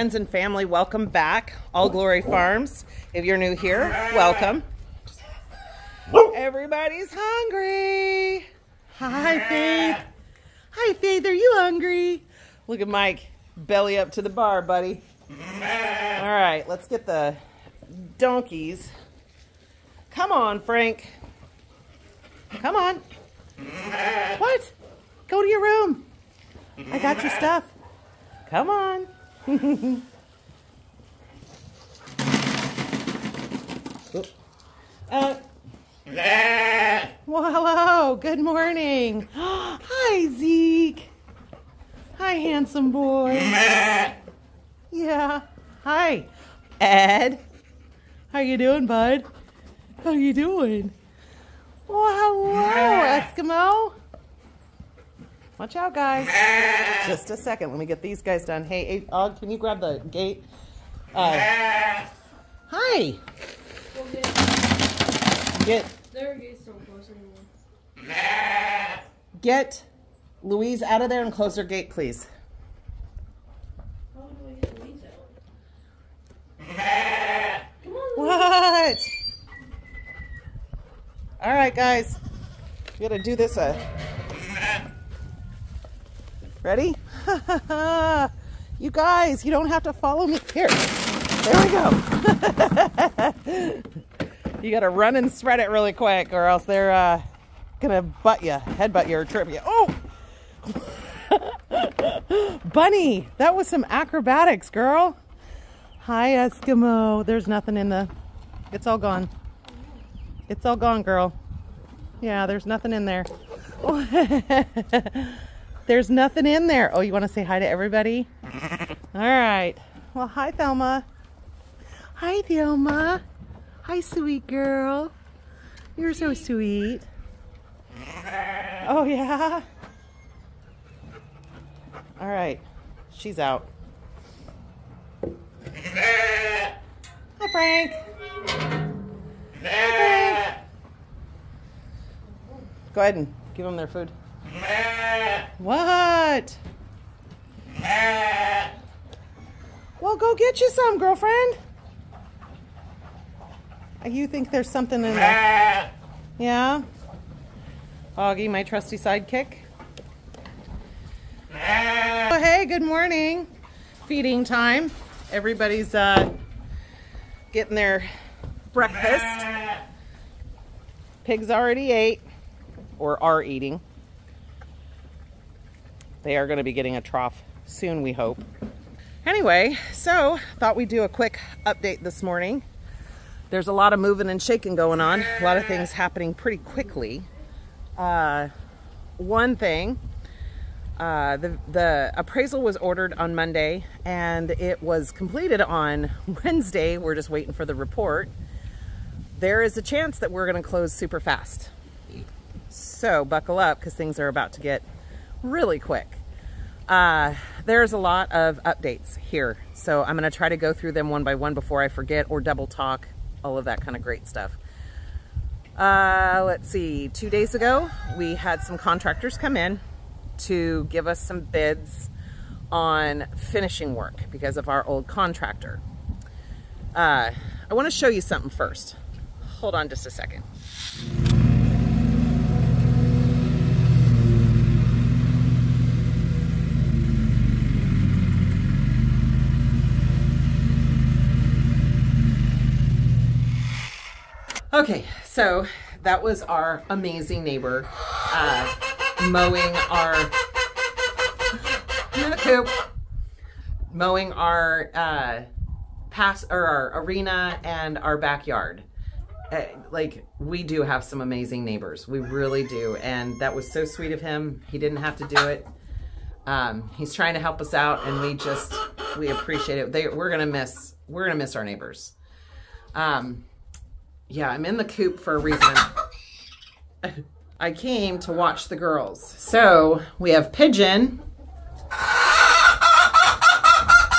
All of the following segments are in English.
friends and family, welcome back. All Glory Farms. If you're new here, welcome. Everybody's hungry. Hi, Faith. Hi, Faith. Are you hungry? Look at Mike. Belly up to the bar, buddy. All right, let's get the donkeys. Come on, Frank. Come on. What? Go to your room. I got your stuff. Come on. Uh, well, hello. Good morning. Hi, Zeke. Hi, handsome boy. Yeah. Hi, Ed. How you doing, bud? How you doing? Well, hello, Eskimo. Watch out, guys. Just a second. Let me get these guys done. Hey, Og, can you grab the gate? Uh, hi. Get. So close anymore. Get Louise out of there and close her gate, please. How do I get Louise out? What? All right, guys. We gotta do this. Uh... Ready? you guys, you don't have to follow me. Here. There we go. you gotta run and spread it really quick, or else they're uh, gonna butt you, headbutt you, or trip you. Oh! Bunny, that was some acrobatics, girl. Hi, Eskimo. There's nothing in the. It's all gone. It's all gone, girl. Yeah, there's nothing in there. There's nothing in there. Oh, you want to say hi to everybody? All right. Well, hi, Thelma. Hi, Thelma. Hi, sweet girl. You're so sweet. Oh, yeah. All right. She's out. Hi, Frank. Hi, Frank. Go ahead and give them their food. What? Well, go get you some, girlfriend. You think there's something in there? Yeah? Augie, my trusty sidekick. Oh, hey, good morning. Feeding time. Everybody's uh, getting their breakfast. Pigs already ate, or are eating. They are going to be getting a trough soon, we hope. Anyway, so thought we'd do a quick update this morning. There's a lot of moving and shaking going on, a lot of things happening pretty quickly. Uh, one thing, uh, the, the appraisal was ordered on Monday and it was completed on Wednesday. We're just waiting for the report. There is a chance that we're going to close super fast. So buckle up because things are about to get really quick. Uh, there's a lot of updates here. So I'm going to try to go through them one by one before I forget or double talk, all of that kind of great stuff. Uh, let's see, two days ago, we had some contractors come in to give us some bids on finishing work because of our old contractor. Uh, I want to show you something first. Hold on just a second. Okay, so that was our amazing neighbor uh, mowing our coop, mowing our uh, pass or our arena and our backyard. Uh, like we do have some amazing neighbors, we really do, and that was so sweet of him. He didn't have to do it. Um, he's trying to help us out, and we just we appreciate it. They, we're gonna miss we're gonna miss our neighbors. Um, yeah, I'm in the coop for a reason. I came to watch the girls. So we have Pigeon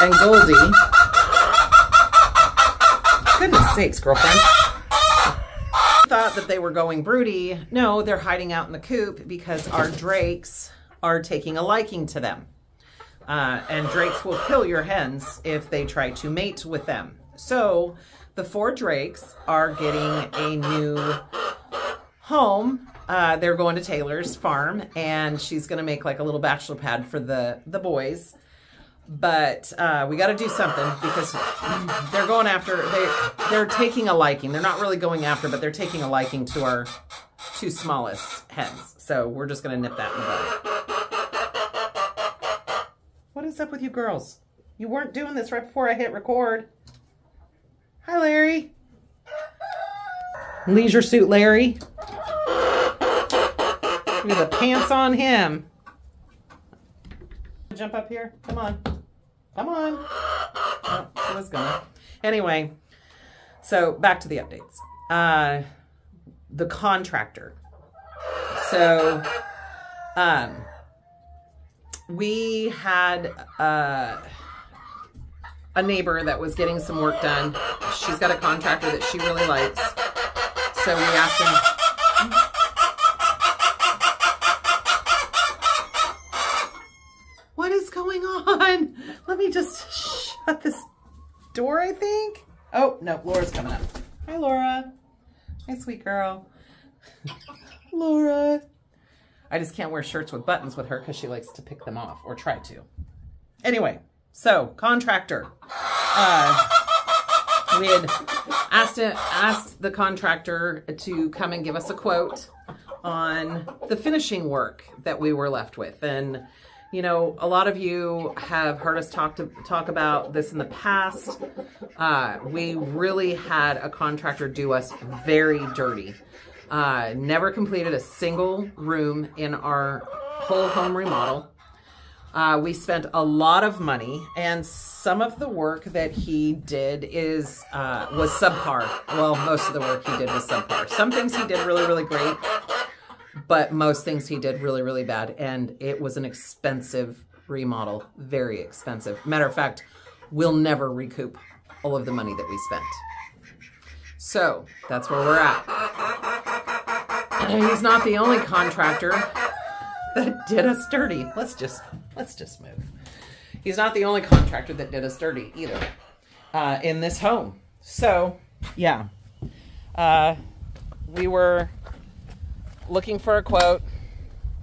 and Goldie. Goodness sakes, girlfriend. Thought that they were going broody. No, they're hiding out in the coop because our drakes are taking a liking to them. Uh, and drakes will kill your hens if they try to mate with them. So the four drakes are getting a new home. Uh, they're going to Taylor's farm, and she's going to make like a little bachelor pad for the the boys. But uh, we got to do something because they're going after they they're taking a liking. They're not really going after, but they're taking a liking to our two smallest hens. So we're just going to nip that in the bud. What is up with you girls? You weren't doing this right before I hit record. Hi, Larry. Leisure suit Larry. Look at the pants on him. Jump up here. Come on. Come on. Oh, was gonna. Anyway, so back to the updates. Uh, the contractor. So, um, we had uh, a neighbor that was getting some work done. She's got a contractor that she really likes. So we asked him. What is going on? Let me just shut this door, I think. Oh, no, Laura's coming up. Hi, Laura. Hi, sweet girl. Laura. I just can't wear shirts with buttons with her because she likes to pick them off or try to. Anyway, so contractor. Uh, we had asked it, asked the contractor to come and give us a quote on the finishing work that we were left with. And you know, a lot of you have heard us talk to talk about this in the past. Uh, we really had a contractor do us very dirty. Uh, never completed a single room in our whole home remodel. Uh, we spent a lot of money, and some of the work that he did is uh, was subpar. Well, most of the work he did was subpar. Some things he did really, really great, but most things he did really, really bad. And it was an expensive remodel, very expensive. Matter of fact, we'll never recoup all of the money that we spent. So that's where we're at. And he's not the only contractor that did us dirty. Let's just let's just move. He's not the only contractor that did us dirty either uh, in this home. So yeah, uh, we were looking for a quote,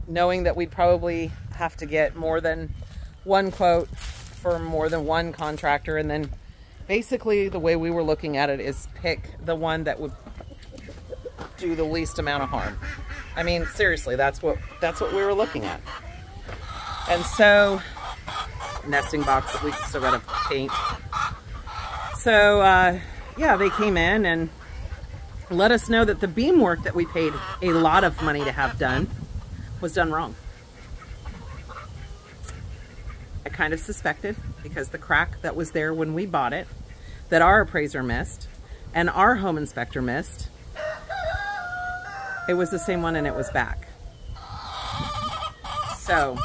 knowing that we'd probably have to get more than one quote for more than one contractor, and then basically the way we were looking at it is pick the one that would do the least amount of harm. I mean, seriously, that's what that's what we were looking at. And so, nesting box we still got to paint. So, uh, yeah, they came in and let us know that the beam work that we paid a lot of money to have done was done wrong. I kind of suspected because the crack that was there when we bought it, that our appraiser missed, and our home inspector missed, it was the same one and it was back. So,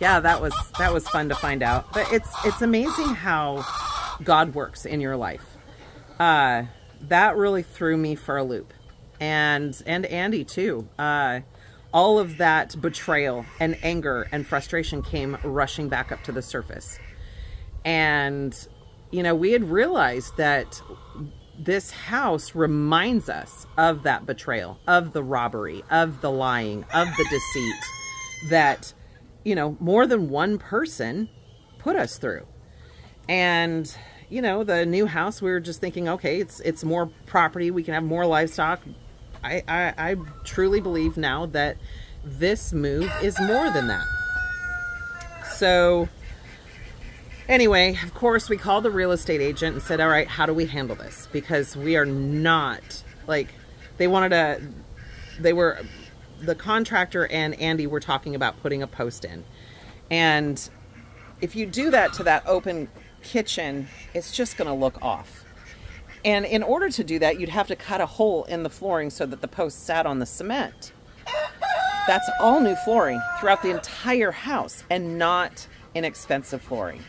yeah, that was that was fun to find out. But it's it's amazing how God works in your life. Uh, that really threw me for a loop, and and Andy too. Uh, all of that betrayal and anger and frustration came rushing back up to the surface, and you know we had realized that this house reminds us of that betrayal, of the robbery, of the lying, of the deceit that, you know, more than one person put us through. And, you know, the new house, we were just thinking, okay, it's it's more property, we can have more livestock. I, I, I truly believe now that this move is more than that. So, Anyway, of course, we called the real estate agent and said, all right, how do we handle this? Because we are not, like, they wanted to, they were, the contractor and Andy were talking about putting a post in. And if you do that to that open kitchen, it's just going to look off. And in order to do that, you'd have to cut a hole in the flooring so that the post sat on the cement. That's all new flooring throughout the entire house and not inexpensive flooring.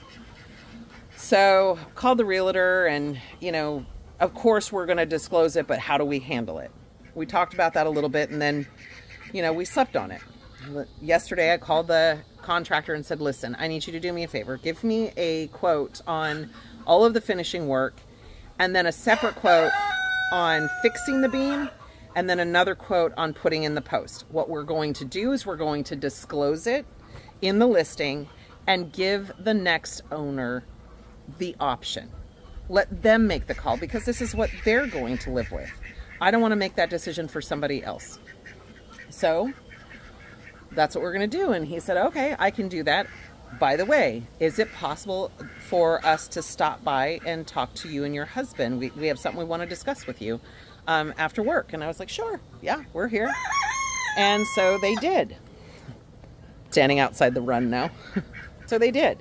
So called the realtor and, you know, of course we're going to disclose it, but how do we handle it? We talked about that a little bit and then, you know, we slept on it. Yesterday I called the contractor and said, listen, I need you to do me a favor. Give me a quote on all of the finishing work and then a separate quote on fixing the beam and then another quote on putting in the post. What we're going to do is we're going to disclose it in the listing and give the next owner the option. Let them make the call because this is what they're going to live with. I don't want to make that decision for somebody else. So that's what we're going to do. And he said, okay, I can do that. By the way, is it possible for us to stop by and talk to you and your husband? We, we have something we want to discuss with you um, after work. And I was like, sure, yeah, we're here. And so they did. Standing outside the run now. so they did.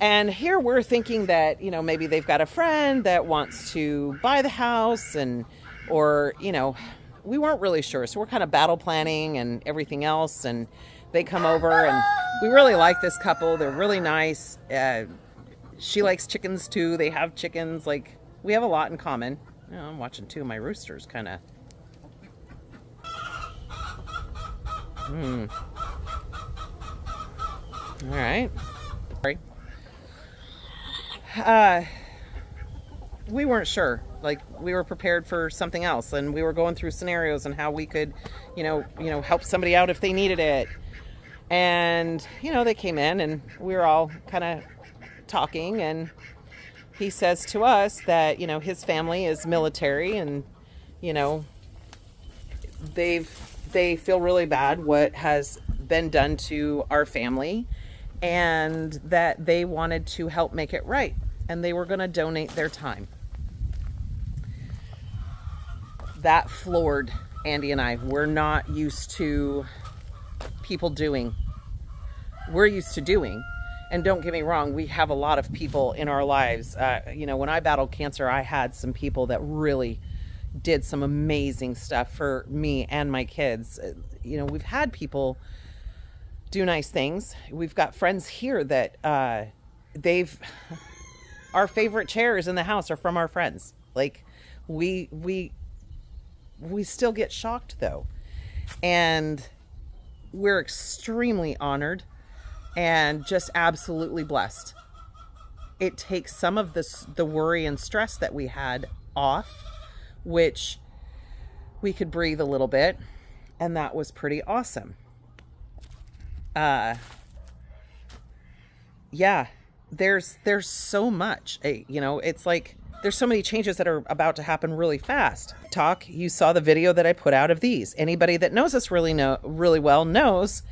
And here we're thinking that, you know, maybe they've got a friend that wants to buy the house and, or, you know, we weren't really sure. So we're kind of battle planning and everything else. And they come over and we really like this couple. They're really nice. Uh, she likes chickens too. They have chickens. Like, we have a lot in common. I'm watching two of my roosters kind of. Hmm. All right. Uh, we weren't sure. Like we were prepared for something else, and we were going through scenarios and how we could, you know, you know, help somebody out if they needed it. And you know, they came in, and we were all kind of talking, and he says to us that you know his family is military, and you know, they've they feel really bad what has been done to our family and that they wanted to help make it right and they were going to donate their time. That floored Andy and I. We're not used to people doing. We're used to doing. And don't get me wrong, we have a lot of people in our lives. Uh, you know, when I battled cancer, I had some people that really did some amazing stuff for me and my kids. Uh, you know, we've had people do nice things. We've got friends here that uh, they've our favorite chairs in the house are from our friends. Like we we we still get shocked though. And we're extremely honored and just absolutely blessed. It takes some of this the worry and stress that we had off, which we could breathe a little bit, and that was pretty awesome uh yeah there's there's so much. You know it's like there's so many changes that are about to happen really fast. Talk you saw the video that i put out of these. Anybody that knows us really know really well knows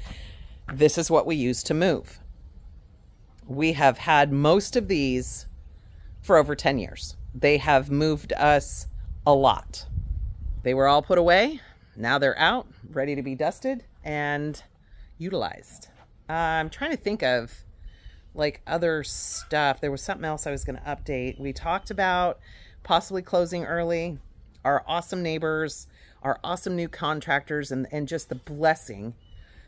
this is what we use to move. We have had most of these for over 10 years. They have moved us a lot. They were all put away. Now they're out ready to be dusted and utilized. Uh, I'm trying to think of like other stuff. There was something else I was going to update. We talked about possibly closing early, our awesome neighbors, our awesome new contractors, and, and just the blessing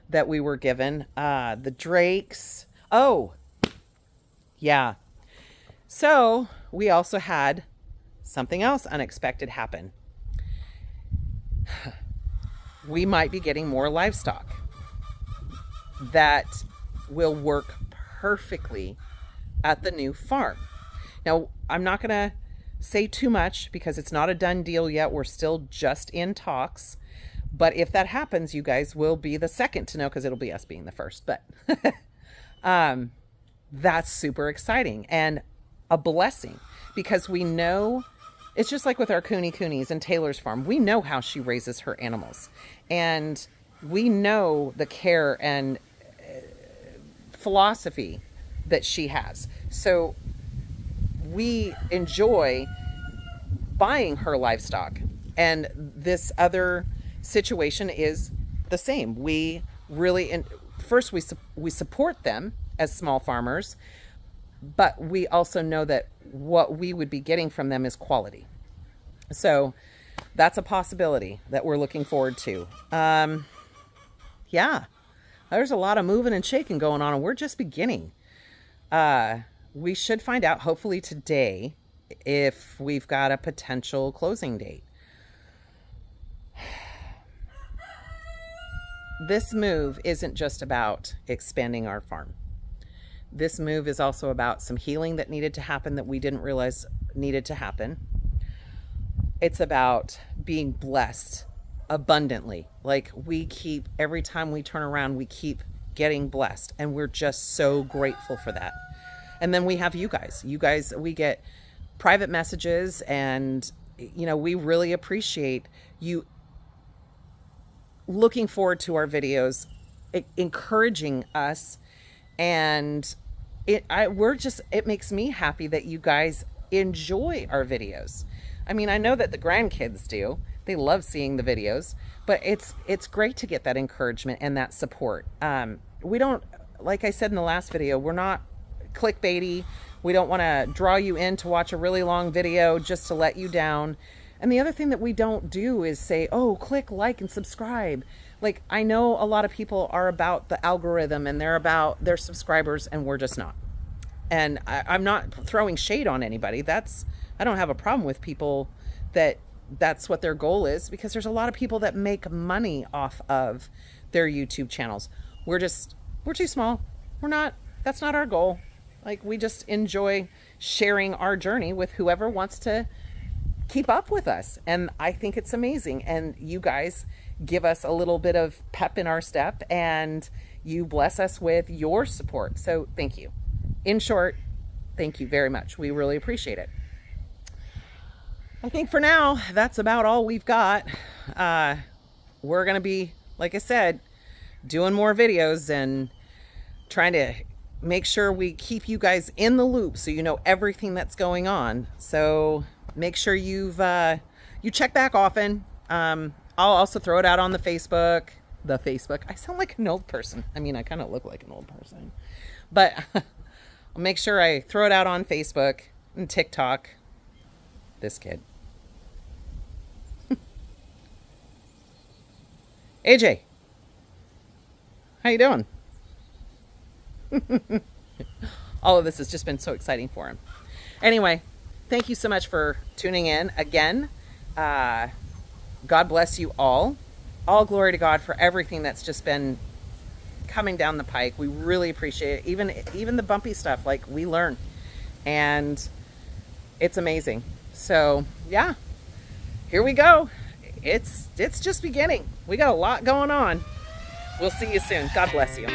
that we were given. Uh, the Drakes. Oh, yeah. So we also had something else unexpected happen. We might be getting more livestock that will work perfectly at the new farm. Now, I'm not going to say too much because it's not a done deal yet. We're still just in talks. But if that happens, you guys will be the second to know because it'll be us being the first. But um, that's super exciting and a blessing because we know it's just like with our Kune Kunes and Taylor's farm. We know how she raises her animals and we know the care and philosophy that she has. So we enjoy buying her livestock. And this other situation is the same. We really, in, first, we, we support them as small farmers, but we also know that what we would be getting from them is quality. So that's a possibility that we're looking forward to. Um, yeah there's a lot of moving and shaking going on, and we're just beginning. Uh, we should find out, hopefully today, if we've got a potential closing date. this move isn't just about expanding our farm. This move is also about some healing that needed to happen that we didn't realize needed to happen. It's about being blessed abundantly. Like we keep, every time we turn around, we keep getting blessed. And we're just so grateful for that. And then we have you guys. You guys, we get private messages and, you know, we really appreciate you looking forward to our videos, encouraging us, and it I we're just it makes me happy that you guys enjoy our videos. I mean, I know that the grandkids do. They love seeing the videos, but it's it's great to get that encouragement and that support. Um, we don't, like I said in the last video, we're not clickbaity. We don't want to draw you in to watch a really long video just to let you down. And the other thing that we don't do is say, oh, click like and subscribe. Like, I know a lot of people are about the algorithm and they're about their subscribers, and we're just not. And I, I'm not throwing shade on anybody. That's, I don't have a problem with people that that's what their goal is because there's a lot of people that make money off of their YouTube channels. We're just, we're too small. We're not, that's not our goal. Like, we just enjoy sharing our journey with whoever wants to keep up with us. And I think it's amazing. And you guys give us a little bit of pep in our step and you bless us with your support. So thank you. In short, thank you very much. We really appreciate it. I think for now, that's about all we've got. Uh, we're going to be, like I said, doing more videos and trying to make sure we keep you guys in the loop so you know everything that's going on. So make sure you've uh, you check back often. Um, I'll also throw it out on the Facebook. The Facebook. I sound like an old person. I mean, I kind of look like an old person, but I'll make sure I throw it out on Facebook and TikTok. This kid. AJ, how you doing? All of this has just been so exciting for him. Anyway, thank you so much for tuning in again. Uh, God bless you all. All glory to God for everything that's just been coming down the pike. We really appreciate it. Even even the bumpy stuff, like we learn, and it's amazing. So yeah, here we go. It's it's just beginning. We got a lot going on. We'll see you soon. God bless you.